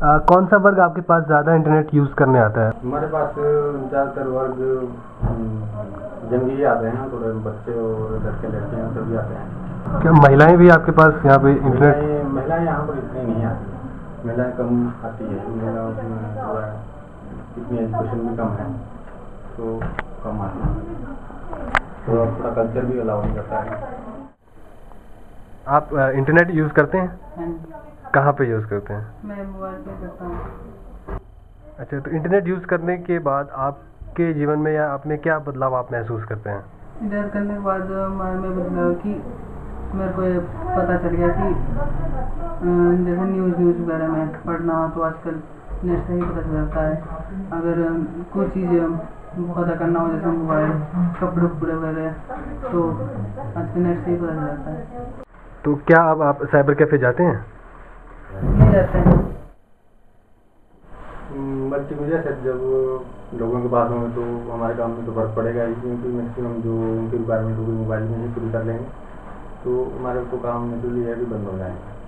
आ, कौन सा वर्ग आपके पास ज़्यादा इंटरनेट यूज़ करने आता है? हमारे पास ज़्यादातर वर्ग जंगी आते हैं थोड़े बच्चे और घर के लड़के लड़कियाँ सभी आते हैं। क्या महिलाएँ भी आपके पास यहाँ पे इंटरनेट महिलाएँ यहाँ पर इतनी नहीं आती महिलाएँ कम आती है महिलाओं में थोड़ा इतनी एजुकेशन भी कम है तो कम आती है। थोड़ा थोड़ा कल्चर भी अलाउ नहीं करता है। आप इंटरनेट यूज़ करते हैं? हाँ जी। कहाँ पे यूज़ करते हैं? मैं मोबाइल पे करता हूँ। अच्छा तो इंटरनेट यूज़ करने के बाद आपके जीवन में या आप में क्या बदलाव आप महसूस करते हैं? इंटरनेट करने के बाद हमारे में बदलाव कि मेरे को ये पता चल गया कि जैसे न्यूज़ न्यूज़ वगैरह में पढ़ना हो तो आजकल नेट से ही पता चल जाता है। अगर कोई चीज़ पता करना हो जैसे मोबाइल कपड़े उपड़े वगैरह तो आजकल नेट से ही पता चल जाता है। तो क्या अब आप साइबर कैफ़े जाते हैं? नहीं जाते हैं। जब लोगों के पास होंगे तो हमारे काम में तो फ़र्क पड़ेगा ही, क्योंकि मैक्सिमम जो उनकी रिक्वायरमेंट होगी मोबाइल में ही पूरी कर लेंगे। तो हमारे को काम में तो ये है कि बंद हो जाएँगे।